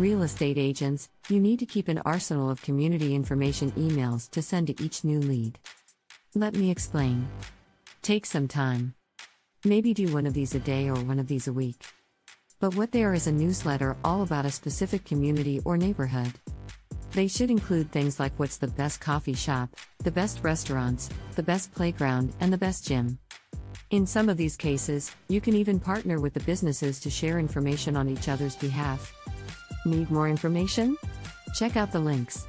Real estate agents, you need to keep an arsenal of community information emails to send to each new lead. Let me explain. Take some time. Maybe do one of these a day or one of these a week. But what there is a newsletter all about a specific community or neighborhood. They should include things like what's the best coffee shop, the best restaurants, the best playground, and the best gym. In some of these cases, you can even partner with the businesses to share information on each other's behalf. Need more information? Check out the links.